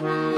Música